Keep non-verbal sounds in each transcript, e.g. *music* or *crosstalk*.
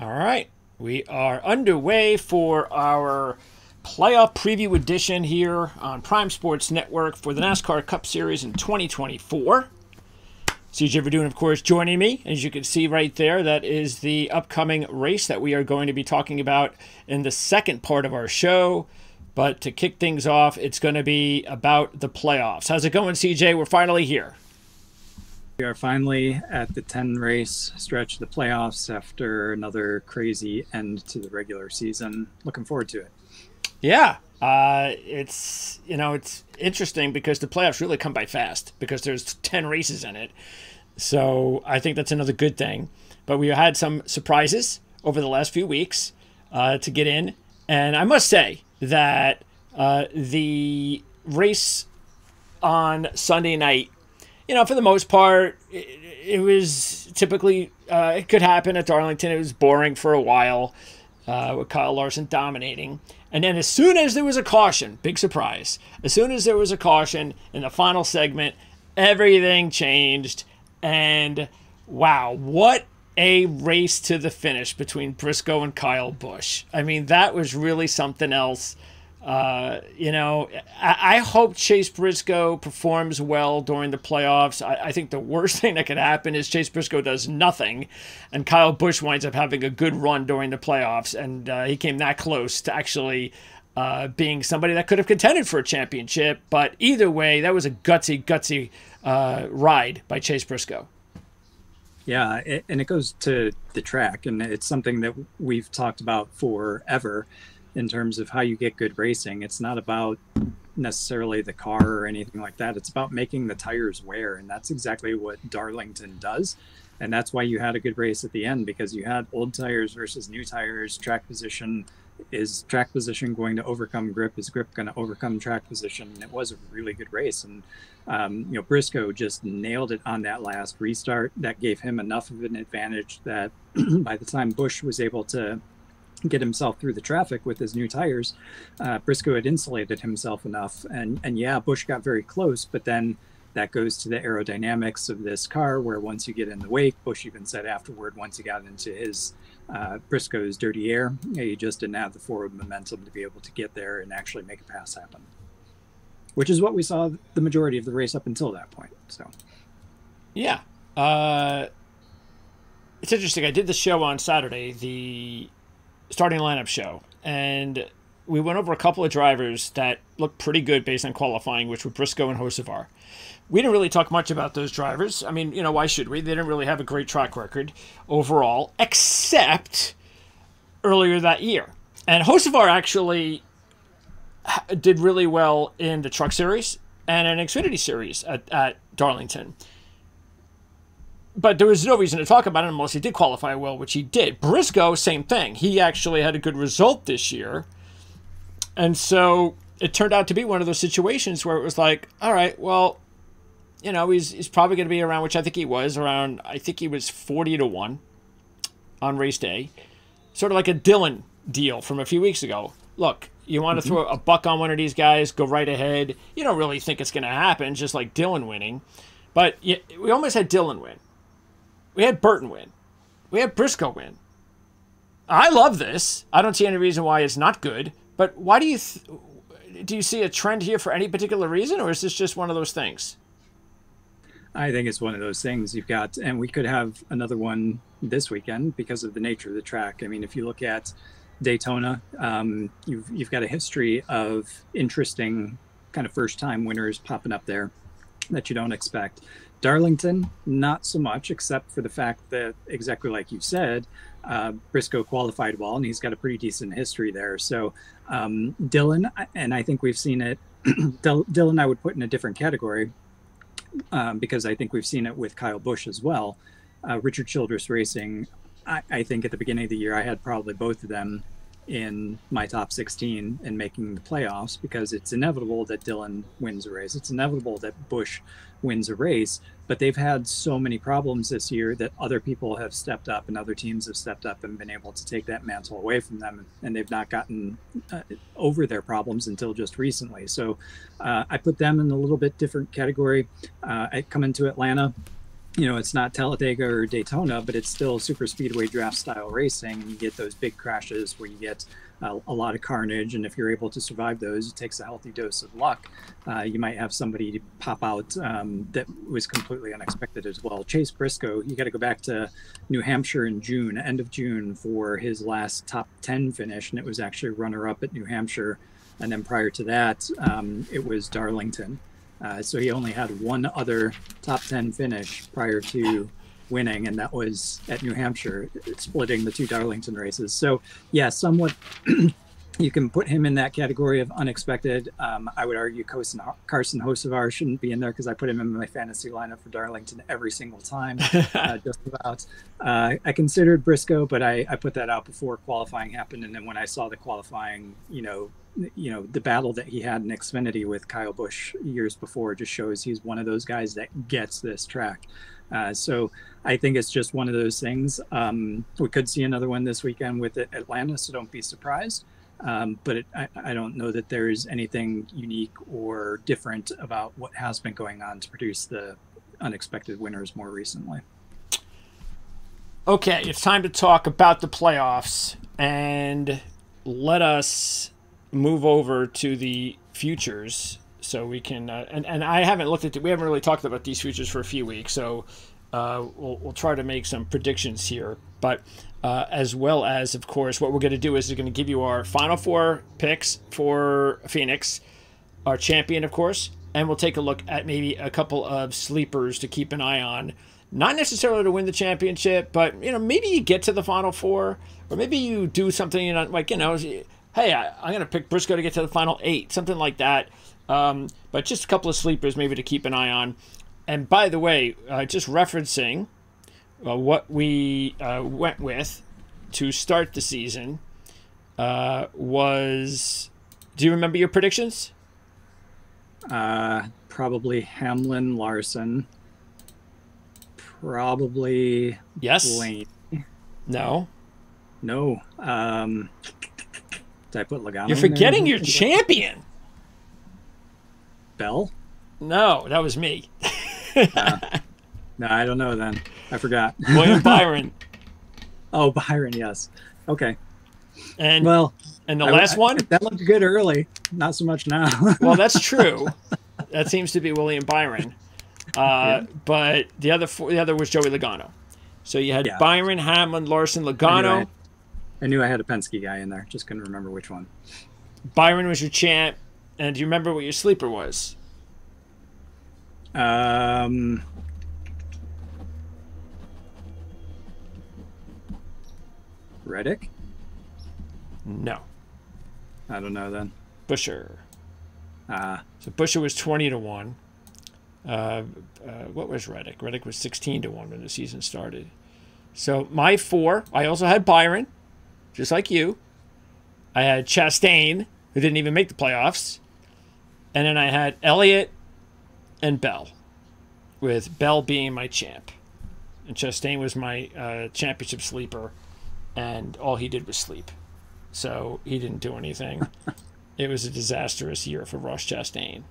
All right. We are underway for our playoff preview edition here on Prime Sports Network for the NASCAR Cup Series in 2024. CJ Radune, of course, joining me. As you can see right there, that is the upcoming race that we are going to be talking about in the second part of our show. But to kick things off, it's going to be about the playoffs. How's it going, CJ? We're finally here. We are finally at the 10 race stretch of the playoffs after another crazy end to the regular season. Looking forward to it. Yeah. Uh, it's, you know, it's interesting because the playoffs really come by fast because there's 10 races in it. So I think that's another good thing. But we had some surprises over the last few weeks uh, to get in. And I must say that uh, the race on Sunday night you know, for the most part, it, it was typically uh, it could happen at Darlington. It was boring for a while uh, with Kyle Larson dominating, and then as soon as there was a caution, big surprise. As soon as there was a caution in the final segment, everything changed, and wow, what a race to the finish between Briscoe and Kyle Busch. I mean, that was really something else. Uh, you know, I, I, hope Chase Briscoe performs well during the playoffs. I, I, think the worst *laughs* thing that could happen is Chase Briscoe does nothing, and Kyle Busch winds up having a good run during the playoffs, and uh, he came that close to actually uh, being somebody that could have contended for a championship. But either way, that was a gutsy, gutsy uh, ride by Chase Briscoe. Yeah, and it goes to the track, and it's something that we've talked about forever in terms of how you get good racing. It's not about necessarily the car or anything like that. It's about making the tires wear, and that's exactly what Darlington does. And that's why you had a good race at the end because you had old tires versus new tires. Track position is track position going to overcome grip? Is grip going to overcome track position? And it was a really good race, and um, you know Briscoe just nailed it on that last restart. That gave him enough of an advantage that *clears throat* by the time Busch was able to get himself through the traffic with his new tires. Uh, Briscoe had insulated himself enough, and and yeah, Busch got very close, but then that goes to the aerodynamics of this car, where once you get in the wake, Busch even said afterward, once he got into his uh, Briscoe's dirty air, he just didn't have the forward momentum to be able to get there and actually make a pass happen. Which is what we saw the majority of the race up until that point. So, yeah, uh, it's interesting. I did the show on Saturday. The starting lineup show, and we went over a couple of drivers that looked pretty good based on qualifying, which were Briscoe and Hocevar. We didn't really talk much about those drivers. I mean, you know, why should we? They didn't really have a great track record overall, except earlier that year. And Hocevar actually did really well in the Truck Series and an Xfinity Series at, at Darlington but there was no reason to talk about it unless he did qualify well, which he did. Briscoe, same thing. He actually had a good result this year. And so it turned out to be one of those situations where it was like, all right, well, you know, he's, he's probably going to be around, which I think he was, around, I think he was 40 to 1 on race day. Sort of like a Dillon deal from a few weeks ago. Look, you want to mm-hmm. throw a buck on one of these guys, go right ahead. You don't really think it's going to happen, just like Dillon winning. But we almost had Dillon win. We had Burton win. We had Briscoe win. I love this. I don't see any reason why it's not good. But why do you do you see a trend here for any particular reason, or is this just one of those things? I think it's one of those things you've got, and we could have another one this weekend because of the nature of the track. I mean, if you look at Daytona, um, you've you've got a history of interesting kind of first time winners popping up there that you don't expect. Darlington, not so much, except for the fact that, exactly like you said, uh, Briscoe qualified well, and he's got a pretty decent history there. So um, Dillon, and I think we've seen it. *clears throat* Dillon, I would put in a different category um, because I think we've seen it with Kyle Busch as well. Uh, Richard Childress Racing, I, I, think at the beginning of the year, I had probably both of them in my top 16 and making the playoffs because it's inevitable that Dillon wins a race. It's inevitable that Busch wins a race, but they've had so many problems this year that other people have stepped up and other teams have stepped up and been able to take that mantle away from them, and they've not gotten uh, over their problems until just recently. So uh, I put them in a little bit different category. Uh, I come into Atlanta you know, it's not Talladega or Daytona, but it's still super speedway draft style racing. You get those big crashes where you get uh, a lot of carnage, and if you're able to survive those, it takes a healthy dose of luck. Uh, you might have somebody pop out um, that was completely unexpected as well. Chase Briscoe, you got to go back to New Hampshire in June, end of June, for his last top 10 finish, and it was actually runner up at New Hampshire. And then prior to that, um, it was Darlington. Uh, so he only had one other top 10 finish prior to winning, and that was at New Hampshire, splitting the two Darlington races. So, yeah, somewhat *clears throat* you can put him in that category of unexpected. Um, I would argue Carson, Carson Hocevar shouldn't be in there because I put him in my fantasy lineup for Darlington every single time, *laughs* uh, just about. Uh, I considered Briscoe, but I, I put that out before qualifying happened, and then when I saw the qualifying, you know, you know the battle that he had in Xfinity with Kyle Busch years before just shows he's one of those guys that gets this track. Uh, so I think it's just one of those things. Um, we could see another one this weekend with Atlanta, so don't be surprised. Um, but it, I, I, don't know that there is anything unique or different about what has been going on to produce the unexpected winners more recently. Okay, it's time to talk about the playoffs and let us move over to the futures so we can uh, and, and i haven't looked at we haven't really talked about these futures for a few weeks so uh, we'll, we'll try to make some predictions here. But uh, as well as of course what we're going to do is we're going to give you our final four picks for phoenix our champion of course and we'll take a look at maybe a couple of sleepers to keep an eye on. Not necessarily to win the championship but you know maybe you get to the final four or maybe you do something you know like you know hey, I, am going to pick Briscoe to get to the final eight, something like that. Um, but just a couple of sleepers maybe to keep an eye on. And by the way, uh, just referencing uh, what we uh, went with to start the season uh, was. Do you remember your predictions? Uh, probably Hamlin Larson. Probably yes. Lane. No. No. Um, did I put Logano? You're forgetting your champion. Bell? No, that was me. uh, *laughs* no, I don't know then. I forgot. *laughs* William Byron. *laughs* oh, Byron, yes. Okay. And well, and the I, last I, one that looked good early. Not so much now. well, that's true. That seems to be William Byron. Uh, yeah. But the other four, the other was Joey Logano. So you had yeah. Byron, Hamlin, Larson, Logano. I knew I had a Penske guy in there. Just couldn't remember which one. Byron was your champ, and do you remember what your sleeper was? Um. Reddick? No. I don't know then. Buescher. Ah. So Buescher was 20 to 1. Uh, uh, what was Reddick? Reddick was 16 to 1 when the season started. So my four, I also had Byron just like you. I had Chastain, who didn't even make the playoffs. And then I had Elliott and Bell, with Bell being my champ. And Chastain was my uh, championship sleeper, and all he did was sleep. So he didn't do anything. *laughs* it was a disastrous year for Ross Chastain.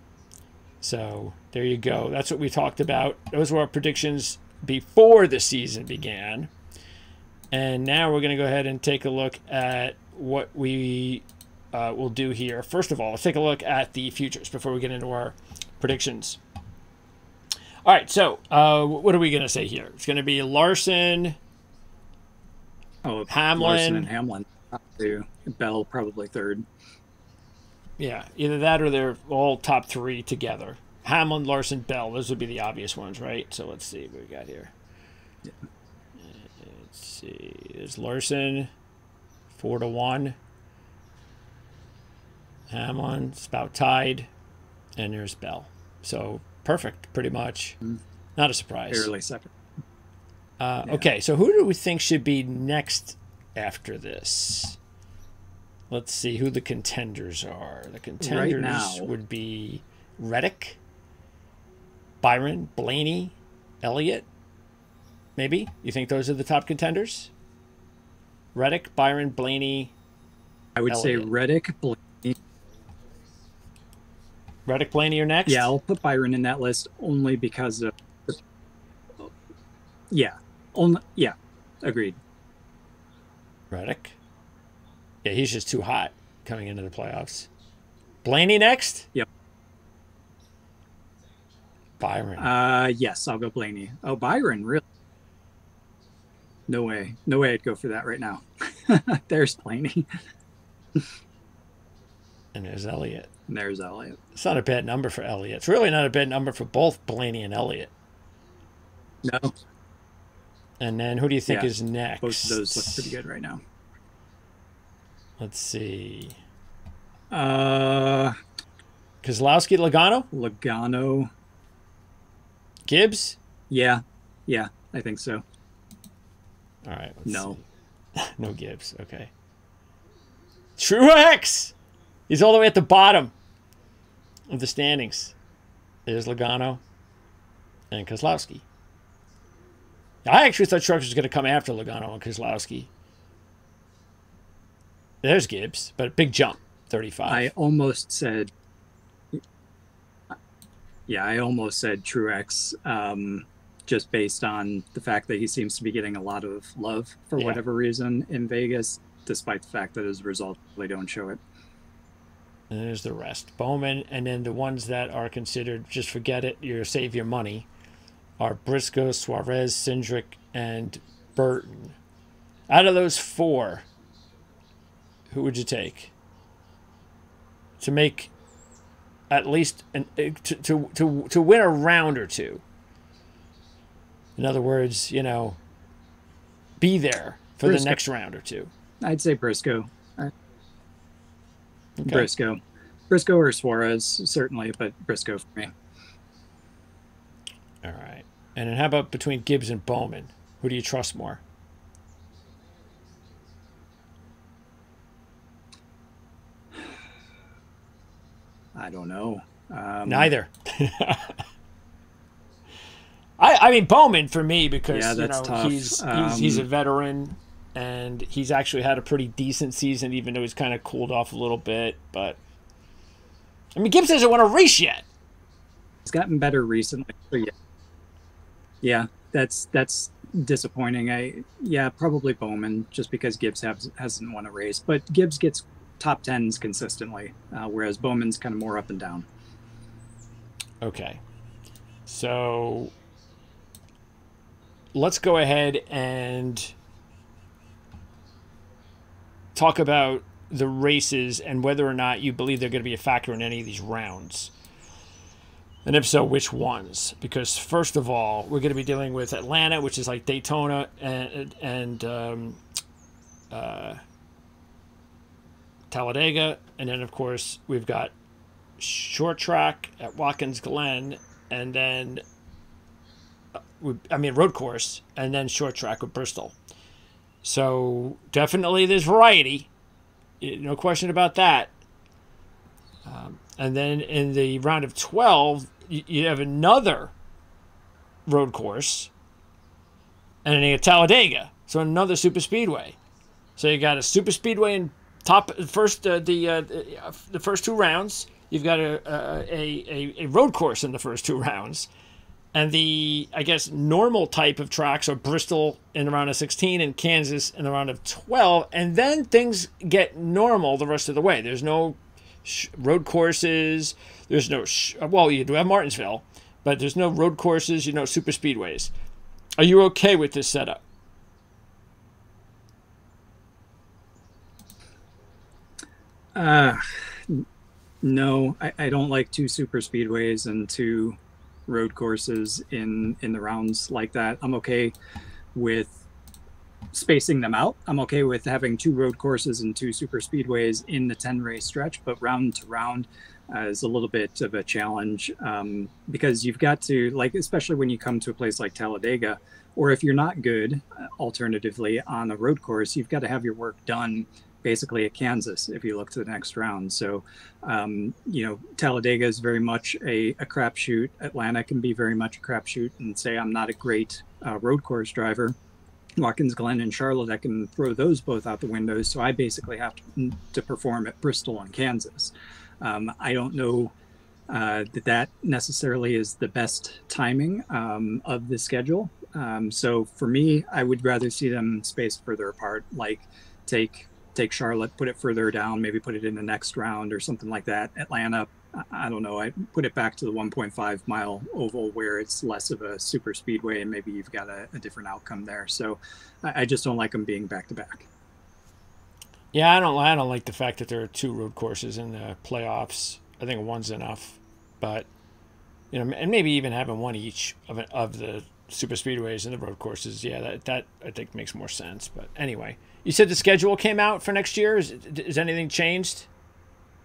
So there you go. That's what we talked about. Those were our predictions before the season began. And now we're going to go ahead and take a look at what we uh, will do here. First of all, let's take a look at the futures before we get into our predictions. All right, so uh, what are we going to say here? It's going to be Larson, oh, Hamlin, Larson and Hamlin. Bell probably third. Yeah, either that or they're all top three together. Hamlin, Larson, Bell. Those would be the obvious ones, right? So let's see what we got here. Yeah see. There's Larson, four to one. Hamlin, it's about tied, and there's Bell. So perfect, pretty much. Mm. Not a surprise. Barely second. Uh, yeah. Okay, so who do we think should be next after this? Let's see who the contenders are. The contenders right would be Reddick, Byron, Blaney, Elliott, Maybe you think those are the top contenders? Reddick, Byron, Blaney. I would Elliott. say Reddick, Blaney. Reddick, Blaney are next. Yeah, I'll put Byron in that list only because of Yeah. Only, yeah. Agreed. Reddick. Yeah, he's just too hot coming into the playoffs. Blaney next? Yep. Byron. Uh, yes, I'll go Blaney. Oh, Byron, really? No way. No way I'd go for that right now. *laughs* There's Blaney. *laughs* and there's Elliott. And there's Elliott. It's not a bad number for Elliott. It's really not a bad number for both Blaney and Elliott. No. And then who do you think Yeah, is next? Both of those look pretty good right now. Let's see. Uh, Keselowski, Logano, Logano. Gibbs. Yeah. Yeah, I think so. All right. let's No. see. *laughs* no Gibbs. Okay. Truex. He's all the way at the bottom of the standings. There's Logano and Keselowski. I actually thought Truex was going to come after Logano and Keselowski. There's Gibbs, but a big jump, 35. I almost said. Yeah, I almost said Truex, um, just based on the fact that he seems to be getting a lot of love for Yeah. whatever reason in Vegas, despite the fact that as a result they don't show it. And there's the rest. Bowman, and then the ones that are considered just forget it, you save your money, are Briscoe, Suarez, Cindric, and Burton. Out of those four, who would you take to make at least an to to to, to win a round or two? In other words, you know, be there for the next round or two. I'd say Briscoe. Okay. Briscoe. Briscoe or Suarez, certainly, but Briscoe for me. All right. And then how about between Gibbs and Bowman? Who do you trust more? I don't know. Um, Neither. *laughs* I I mean Bowman for me because Yeah, you know tough. he's, he's he's a Um, veteran and he's actually had a pretty decent season even though he's kind of cooled off a little bit. But I mean Gibbs hasn't won a race yet. He's gotten better recently. Yeah. Yeah, that's that's disappointing. I yeah, probably Bowman just because Gibbs has, hasn't won a race, but Gibbs gets top tens consistently, uh, whereas Bowman's kind of more up and down. Okay. So let's go ahead and talk about the races and whether or not you believe they're going to be a factor in any of these rounds. And if so, which ones? Because first of all, we're going to be dealing with Atlanta, which is like Daytona and and um, uh, Talladega, and then of course we've got short track at Watkins Glen, and then uh, I mean road course, and then short track with Bristol. So definitely there's variety, no question about that. Um, and then in the round of twelve, you, you have another road course, and then you have Talladega, so another super speedway. So you got a super speedway in top first uh, the uh, the first two rounds. You've got a, a a a road course in the first two *laughs* rounds, and the I guess normal type of tracks are Bristol in the round of 16 and Kansas in the round of 12, and then things get normal the rest of the way. There's no road courses. There's no well, you do have Martinsville, but there's no road courses. You know, super speedways. Are you okay with this setup? Uh, no, I, I don't like two super speedways and two road courses in in the rounds like that. I'm okay with spacing them out. I'm okay with having two road courses and two super speedways in the 10 race stretch, but round to round uh, is a little bit of a challenge um, because you've got to like, especially when you come to a place like Talladega, or if you're not good, uh, alternatively on a road course, you've got to have your work done basically at Kansas if you look to the next round. So, um, you know, Talladega is very much a, a crapshoot. Atlanta can be very much a crapshoot and say, I'm not a great uh, road course driver. Watkins Glen and Charlotte, I can throw those both out the windows. So I basically have to, to perform at Bristol and Kansas. Um, I don't know uh, that that necessarily is the best timing um, of the schedule. Um, so for me, I would rather see them spaced further apart, like take take Charlotte, put it further down, maybe put it in the next round or something like that. Atlanta, I don't know. I put it back to the 1.5 mile oval where it's less of a super speedway and maybe you've got a, a different outcome there. So I, I just don't like them being back to back. Yeah, I don't. I don't like the fact that there are two road courses in the playoffs. I think one's enough, but you know, and maybe even having one each of of the super speedways and the road courses. Yeah, that that I think makes more sense. But anyway, you said the schedule came out for next year. Is, is anything changed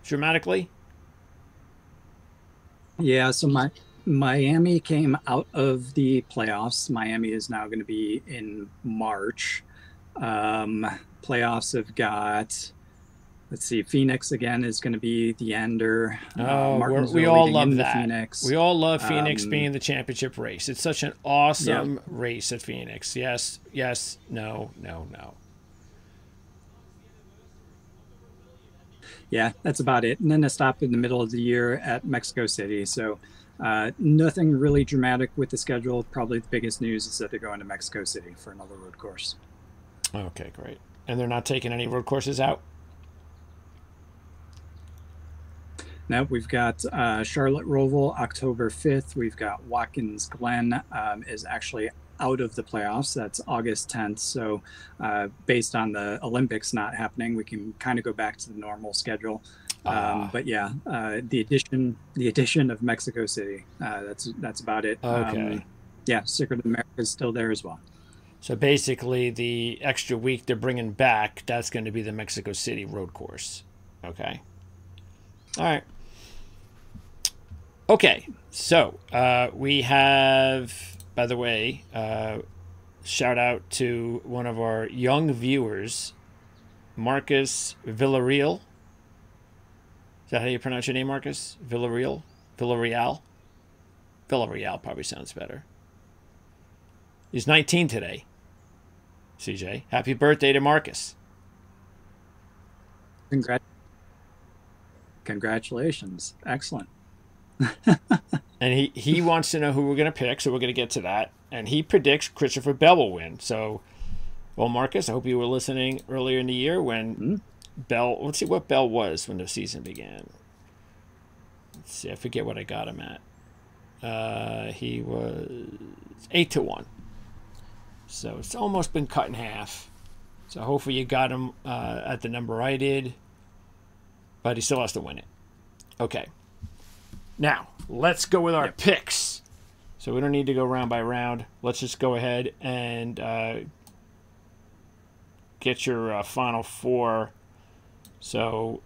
dramatically? Yeah, so my Miami came out of the playoffs. Miami is now going to be in March. Um, playoffs have got. Let's see, Phoenix again is going to be the ender. Oh, uh, we all love that. Phoenix. We all love Phoenix um, being the championship race. It's such an awesome race at Phoenix. Yes, yes, no, no, no. yeah, that's about it. And then a stop in the middle of the year at Mexico City. So uh, nothing really dramatic with the schedule. Probably the biggest news is that they're going to Mexico City for another road course. Okay, great. And they're not taking any road courses out? Now we've got uh, Charlotte Roval October 5th. We've got Watkins Glen um, is actually out of the playoffs. That's August 10th. So, uh, based on the Olympics not happening, we can kind of go back to the normal schedule. Um, uh. But yeah, uh, the addition the addition of Mexico City. Uh, that's that's about it. Okay. Um, yeah, Circuit of America is still there as well. So basically, the extra week they're bringing back, that's going to be the Mexico City road course. Okay. All right. Okay, so uh, we have by the way, uh, shout out to one of our young viewers, Marcus Villarreal. Is that how you pronounce your name, Marcus? Villarreal? Villarreal? Villarreal probably sounds better. He's 19 today. CJ, happy birthday to Marcus. Congrat- Congratulations. Excellent. *laughs* and he, he wants to know who we're going to pick, so we're going to get to that. And he predicts Christopher Bell will win. So, well, Marcus, I hope you were listening earlier in the year when mm-hmm. Bell. Let's see what Bell was when the season began. Let's see, I forget what I got him at. Uh, he was eight to one. So it's almost been cut in half. So hopefully you got him uh, at the number I did, but he still has to win it. Okay. Now, let's go with our yep. picks. So we don't need to go round by round. Let's just go ahead and uh, get your uh, final four. So,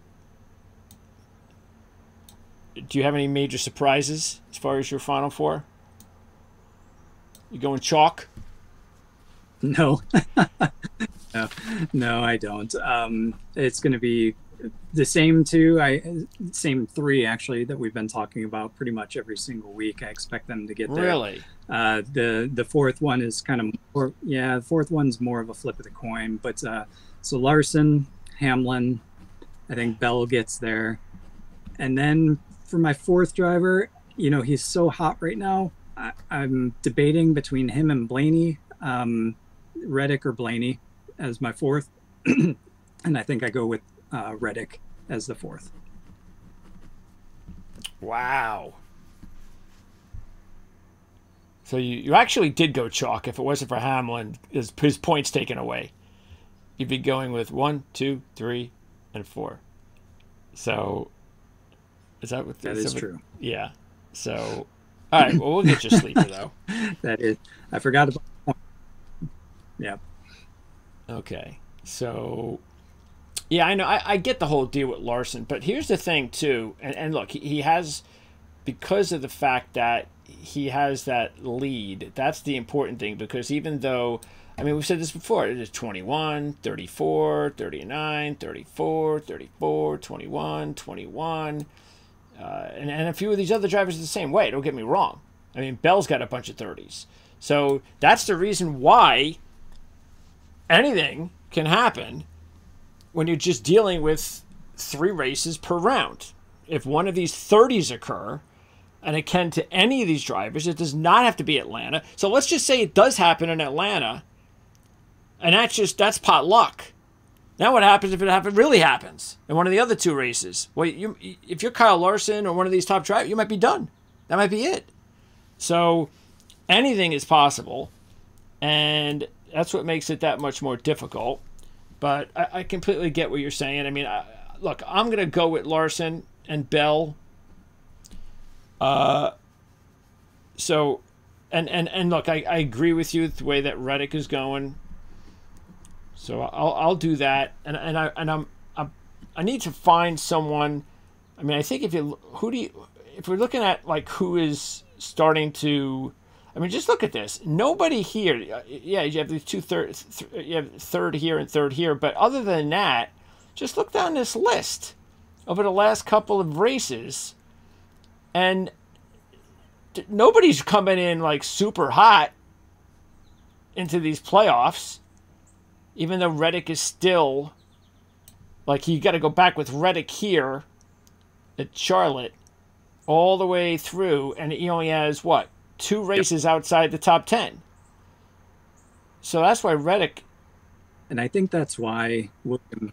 do you have any major surprises as far as your final four? You going chalk? No. no, *laughs* no, I don't. Um, it's going to be the same two i same three actually that we've been talking about pretty much every single week. I expect them to get there. Really? Uh, the the fourth one is kind of more yeah the fourth one's more of a flip of the coin but uh, so larson hamlin i think bell gets there. And then for my fourth driver you know he's so hot right now. I, am debating between him and blaney um, reddick or blaney as my fourth. *clears throat* And i think i go with uh, Reddick as the fourth. Wow. So you, you actually did go chalk. If it wasn't for Hamlin, his, his points taken away. You'd be going with one, two, three, and four. So, is that what that is true? Yeah. So, all right. Well, we'll get you sleeper *laughs* though. that is. I forgot about. Yeah. Okay. So yeah, I know. I, I get the whole deal with Larson, but here's the thing too. And, and look, he, he has because of the fact that he has that lead. That's the important thing because even though I mean, we've said this before. It is 21, 34, 39, 34, 34, 21, 21. Uh, and, and a few of these other drivers are the same way. Don't get me wrong. I mean, Bell's got a bunch of 30s. So that's the reason why anything can happen when you're just dealing with three races per round. If one of these 30s occur, and it can to any of these drivers. It does not have to be Atlanta. So let's just say it does happen in Atlanta, and that's just that's pot luck. Now what happens if it happen, really happens in one of the other two races? Well, you, if you're Kyle Larson or one of these top drivers, you might be done. That might be it. So anything is possible, and that's what makes it that much more difficult. But I, I completely get what you're saying. I mean, I, look, I'm going to go with Larson and Bell. Uh, so, and and and look, I, I agree with you the way that Reddick is going. So I'll I'll do that, and and I and I'm, I'm I need to find someone. I mean, I think if you who do you if we're looking at like who is starting to I mean, just look at this. Nobody here. Uh, yeah, you have these two third. Th- uh, you have third here and third here, but other than that, just look down this list over the last couple of races, and nobody's coming in like super hot into these playoffs. Even though Reddick is still like you got to go back with Reddick here at Charlotte all the way through, and he only has what two races yep. outside the top 10. So that's why Reddick. And I think that's why William.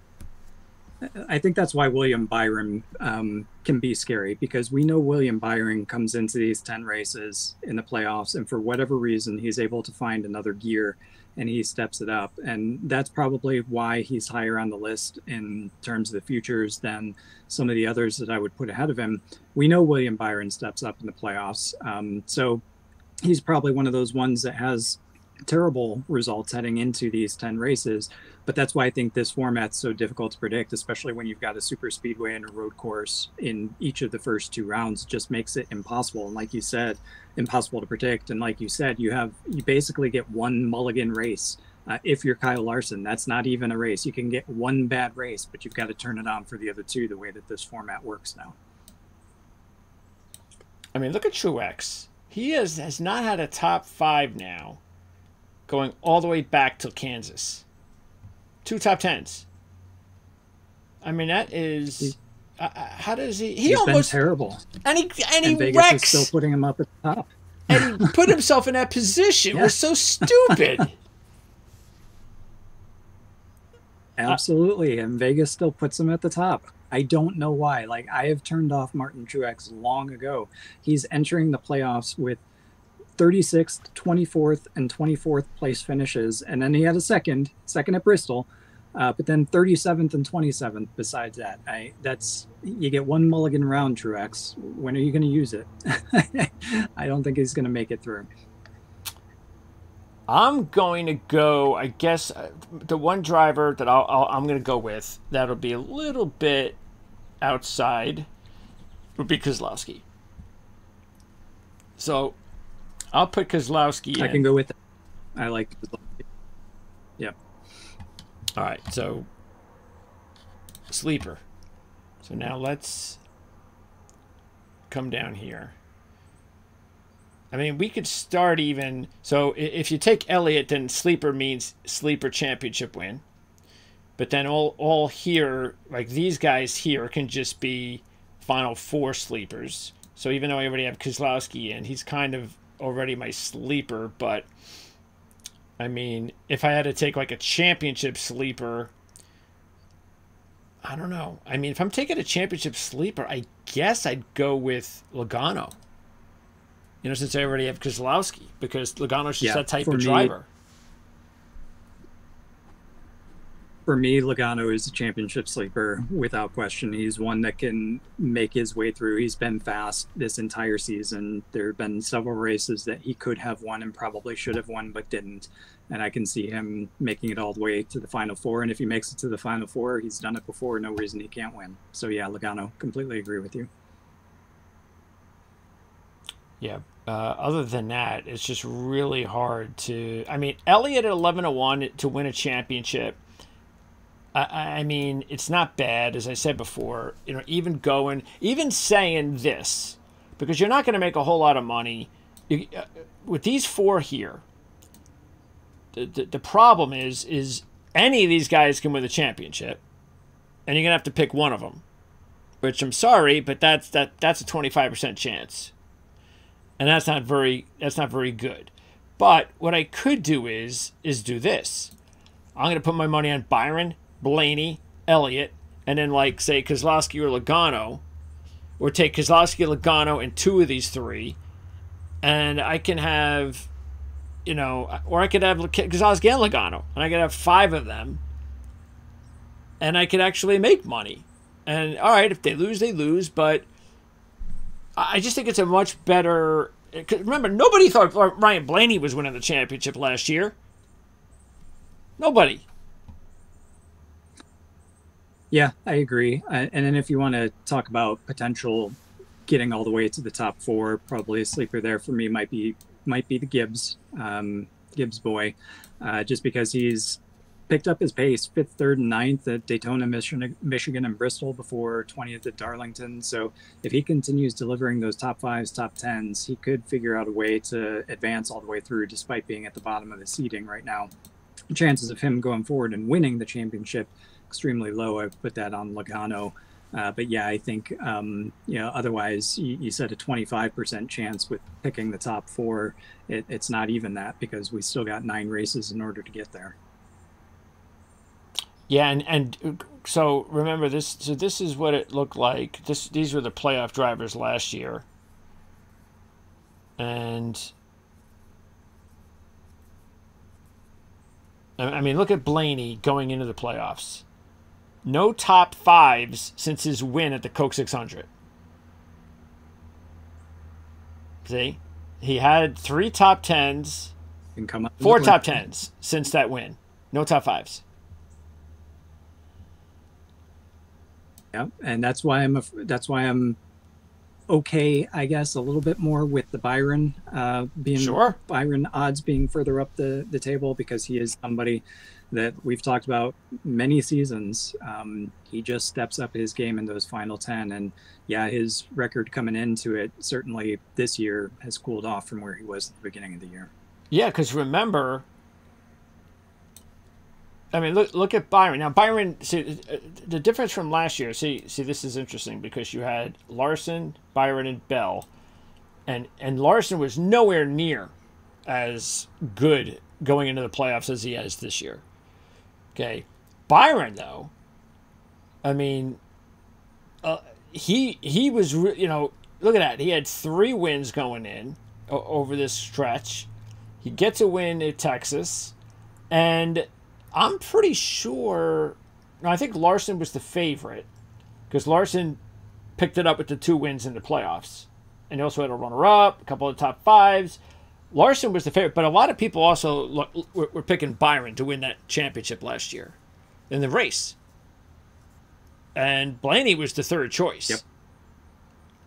I think that's why William Byron um, can be scary because we know William Byron comes into these 10 races in the playoffs, and for whatever reason, he's able to find another gear and he steps it up. And that's probably why he's higher on the list in terms of the futures than some of the others that I would put ahead of him. We know William Byron steps up in the playoffs. Um, so he's probably one of those ones that has terrible results heading into these 10 races but that's why i think this format's so difficult to predict especially when you've got a super speedway and a road course in each of the first two rounds just makes it impossible. And like you said impossible to predict. And like you said you have you basically get one mulligan race. Uh, if you're kyle larson that's not even a race. You can get one bad race but you've got to turn it on for the other two the way that this format works now. I mean look at truex he has, has not had a top five now, going all the way back to Kansas. Two top tens. I mean, that is. Uh, uh how does he? He He's almost terrible. And he and he and Vegas wrecks. is still putting him up at the top. and he put himself in that position. Yeah. Was so stupid. *laughs* Absolutely, and Vegas still puts him at the top. I don't know why. Like I have turned off Martin Truex long ago. He's entering the playoffs with 36th, 24th, and 24th place finishes, and then he had a second, second at Bristol, uh, but then 37th and 27th. Besides that, I that's you get one mulligan round, Truex. When are you going to use it? *laughs* I don't think he's going to make it through. I'm going to go. I guess uh, the one driver that I'll, i am going to go with that'll be a little bit outside would be Keselowski. So I'll put Keselowski. I can go with. That. I like. Yeah. All right. So sleeper. So now let's come down here. I mean, we could start even. So if you take Elliott, then sleeper means sleeper championship win. But then all all here, like these guys here, can just be final four sleepers. So even though I already have Keselowski in, he's kind of already my sleeper. But I mean, if I had to take like a championship sleeper, I don't know. I mean, if I'm taking a championship sleeper, I guess I'd go with Logano. You know, since I already have Keselowski, because Logano's just yeah, that type of me, driver. For me, Logano is a championship sleeper without question. He's one that can make his way through. He's been fast this entire season. There have been several races that he could have won and probably should have won, but didn't. And I can see him making it all the way to the final four. And if he makes it to the final four, he's done it before. No reason he can't win. So yeah, Logano, completely agree with you. Yeah, uh, other than that, it's just really hard to. I mean, Elliott at eleven to one to win a championship. I, I mean, it's not bad, as I said before. You know, even going, even saying this, because you're not going to make a whole lot of money you, uh, with these four here. The, the, the problem is is any of these guys can win the championship, and you're gonna have to pick one of them. Which I'm sorry, but that's that that's a 25% chance and that's not very that's not very good. But what I could do is is do this. I'm going to put my money on Byron, Blaney, Elliott, and then like say Keselowski or Logano, or take Keselowski, Logano, and two of these three, and I can have, you know, or I could have Keselowski and Logano, and I could have five of them, and I could actually make money. And all right, if they lose, they lose, but I just think it's a much better. Remember, nobody thought Ryan Blaney was winning the championship last year. Nobody. Yeah, I agree. And then if you want to talk about potential getting all the way to the top four, probably a sleeper there for me might be might be the Gibbs um, Gibbs boy, uh, just because he's picked up his pace, fifth, third, and ninth at Daytona, Michigan, Michigan, and Bristol before 20th at Darlington. So if he continues delivering those top fives, top tens, he could figure out a way to advance all the way through, despite being at the bottom of the seating right now. Chances of him going forward and winning the championship extremely low. I've put that on Logano. Uh, but yeah, I think um, you know. Otherwise, you, you said a 25% chance with picking the top four. It, it's not even that because we still got nine races in order to get there. Yeah, and and so remember this. So this is what it looked like. This these were the playoff drivers last year, and I mean, look at Blaney going into the playoffs no top fives since his win at the Coke 600. See? He had three top tens, four top tens since that win. No top fives. Yeah, and that's why I'm a, that's why I'm okay, I guess, a little bit more with the Byron uh, being sure. Byron odds being further up the the table because he is somebody that we've talked about many seasons. Um, he just steps up his game in those final 10. And yeah, his record coming into it certainly this year has cooled off from where he was at the beginning of the year. Yeah, because remember, I mean, look look at Byron. Now, Byron, see the difference from last year. See, see, this is interesting because you had Larson, Byron, and Bell, and and Larson was nowhere near as good going into the playoffs as he has this year. Okay, Byron though, I mean, uh, he he was you know look at that he had three wins going in over this stretch. He gets a win at Texas, and I'm pretty sure. I think Larson was the favorite because Larson picked it up with the two wins in the playoffs, and he also had a runner-up, a couple of top fives. Larson was the favorite, but a lot of people also were, picking Byron to win that championship last year in the race. And Blaney was the third choice. Yep.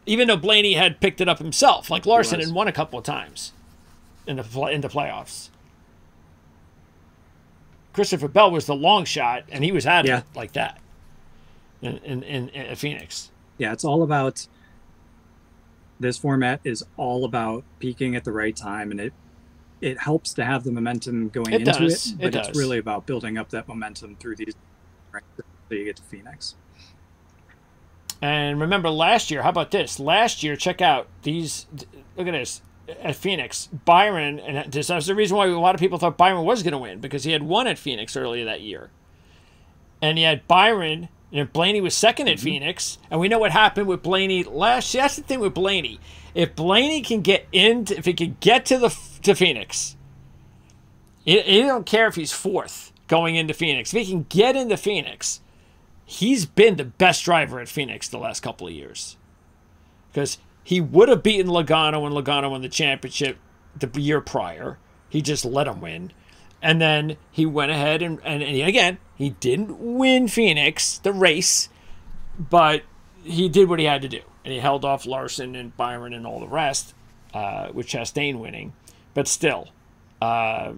Even though Blaney had picked it up himself, like Larson, and won a couple of times in the in the playoffs. Christopher Bell was the long shot, and he was of yeah. it like that in, in, in, in Phoenix. Yeah, it's all about this format is all about peaking at the right time and it it helps to have the momentum going it into does. it but it it's really about building up that momentum through these so you get to phoenix and remember last year how about this last year check out these look at this at phoenix byron and this was the reason why a lot of people thought byron was going to win because he had won at phoenix earlier that year and he had byron and Blaney was 2nd at mm-hmm. Phoenix, and we know what happened with Blaney last. That's the thing with Blaney. If Blaney can get into, if he can get to the to Phoenix, he, he don't care if he's fourth going into Phoenix. If he can get into Phoenix, he's been the best driver at Phoenix the last couple of years, because he would have beaten Logano when Logano won the championship the year prior. He just let him win. And then he went ahead and, and, and again, he didn't win Phoenix, the race, but he did what he had to do. And he held off Larson and Byron and all the rest, uh, with Chastain winning. But still, uh,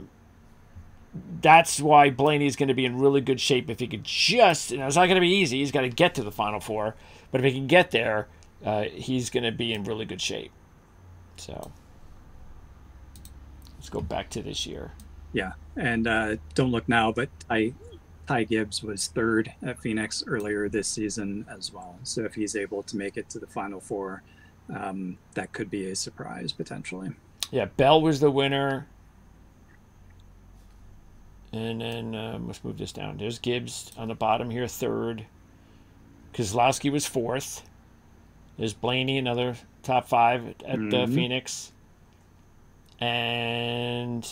that's why Blaney's going to be in really good shape if he could just, know, it's not going to be easy. He's got to get to the Final Four. But if he can get there, uh, he's going to be in really good shape. So let's go back to this year. Yeah, and uh, don't look now, but Ty, Ty Gibbs was third at Phoenix earlier this season as well. So if he's able to make it to the Final Four, um, that could be a surprise potentially. Yeah, Bell was the winner. And then um, let's move this down. There's Gibbs on the bottom here, third. Keselowski was fourth. There's Blaney, another top five at mm-hmm. uh, Phoenix. And,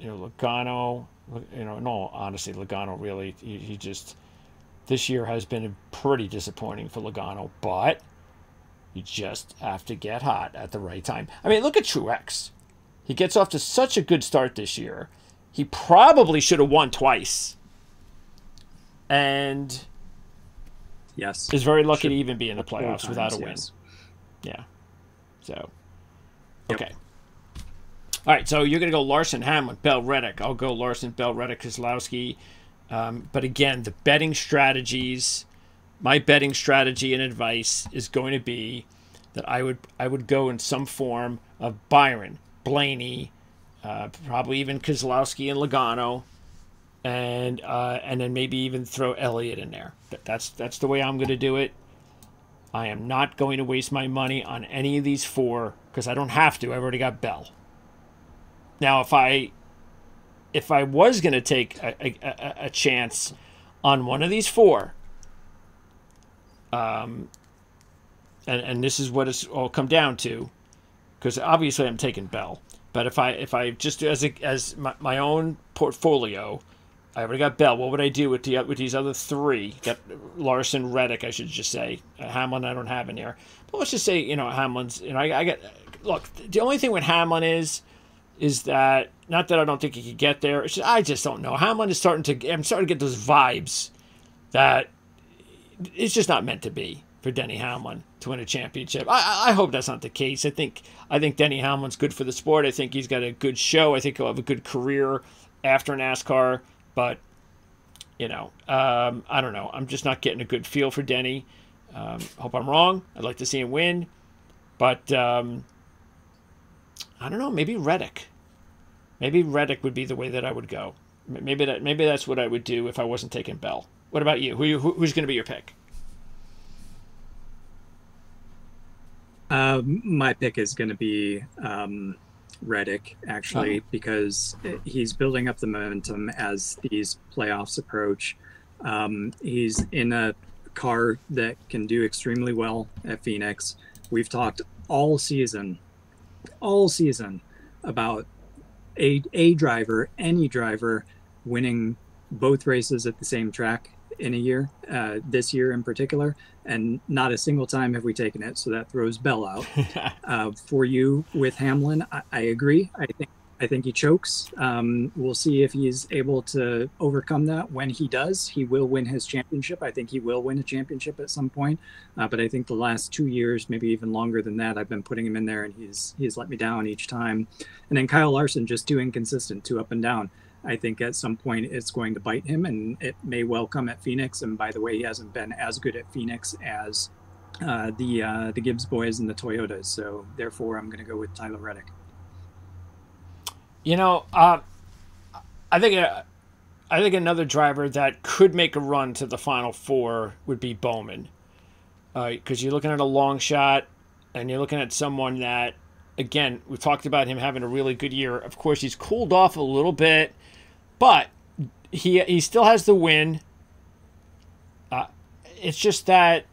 you know, Logano, you know, no, honestly, Logano really, he, he just, this year has been pretty disappointing for Logano, but you just have to get hot at the right time. I mean, look at Truex. He gets off to such a good start this year. He probably should have won twice. And yes, is very lucky should to even be in the playoffs times, without a win. Yes. Yeah. So, okay. Yep. All right, so you're going to go Larson, Hamlin, Bell, Reddick. I'll go Larson, Bell, Reddick, Keselowski. Um, but again, the betting strategies, my betting strategy and advice is going to be that I would I would go in some form of Byron, Blaney, uh, probably even Keselowski and Logano, and uh, and then maybe even throw Elliott in there. That's that's the way I'm going to do it. I am not going to waste my money on any of these four because I don't have to. I've already got Bell. Now, if I if I was going to take a, a, a, chance on one of these four, um, and and this is what it's all come down to, because obviously I'm taking Bell. But if I if I just as a, as my, my own portfolio, I already got Bell. What would I do with the with these other three? Got Larson, Reddick. I should just say uh, Hamlin. I don't have in here. But let's just say you know Hamlin's. You know I, I got. Look, the only thing with Hamlin is, is that not that I don't think he could get there. Just, I just don't know. Hamlin is starting to. I'm starting to get those vibes that it's just not meant to be for Denny Hamlin to win a championship. I, I hope that's not the case. I think I think Denny Hamlin's good for the sport. I think he's got a good show. I think he'll have a good career after an NASCAR. But you know, um, I don't know. I'm just not getting a good feel for Denny. Um, hope I'm wrong. I'd like to see him win, but um, I don't know. Maybe Reddick. Maybe Reddick would be the way that I would go. Maybe that. Maybe that's what I would do if I wasn't taking Bell. What about you? Who, who who's going to be your pick? Uh, my pick is going to be um, Reddick, actually, oh. because he's building up the momentum as these playoffs approach. Um, he's in a car that can do extremely well at Phoenix. We've talked all season, all season about a, a driver, any driver, winning both races at the same track in a year, uh, this year in particular, and not a single time have we taken it. So that throws Bell out. *laughs* uh, for you with Hamlin, I, I, agree. I think I think he chokes. Um, we'll see if he's able to overcome that. When he does, he will win his championship. I think he will win a championship at some point. Uh, but I think the last two years, maybe even longer than that, I've been putting him in there, and he's he's let me down each time. And then Kyle Larson just too inconsistent, too up and down. I think at some point it's going to bite him, and it may well come at Phoenix. And by the way, he hasn't been as good at Phoenix as uh, the uh, the Gibbs boys and the Toyotas. So therefore, I'm going to go with Tyler Reddick. You know, uh, I think uh, I think another driver that could make a run to the final four would be Bowman, because uh, you're looking at a long shot, and you're looking at someone that again, we talked about him having a really good year. Of course, he's cooled off a little bit. But he he still has the win. Uh, it's just that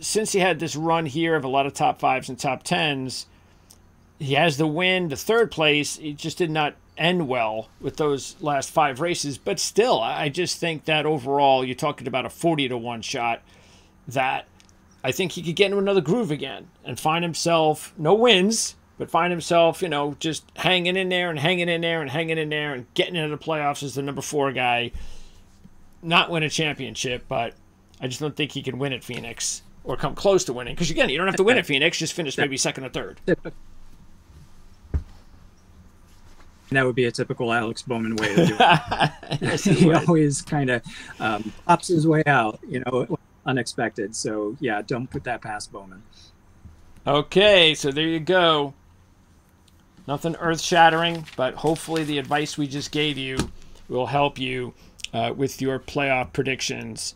since he had this run here of a lot of top fives and top tens, he has the win, the third place. It just did not end well with those last five races. But still, I just think that overall, you're talking about a 40 to 1 shot that I think he could get into another groove again and find himself no wins, but find himself, you know, just hanging in there and hanging in there and hanging in there and getting into the playoffs as the number four guy. Not win a championship, but I just don't think he can win at Phoenix or come close to winning. Because again, you don't have to win at Phoenix; just finish maybe second or third. *laughs* That would be a typical Alex Bowman way of doing it. *laughs* yes, *laughs* he would. always kind of um, pops his way out, you know, unexpected. So yeah, don't put that past Bowman. Okay, so there you go. Nothing earth shattering, but hopefully the advice we just gave you will help you uh, with your playoff predictions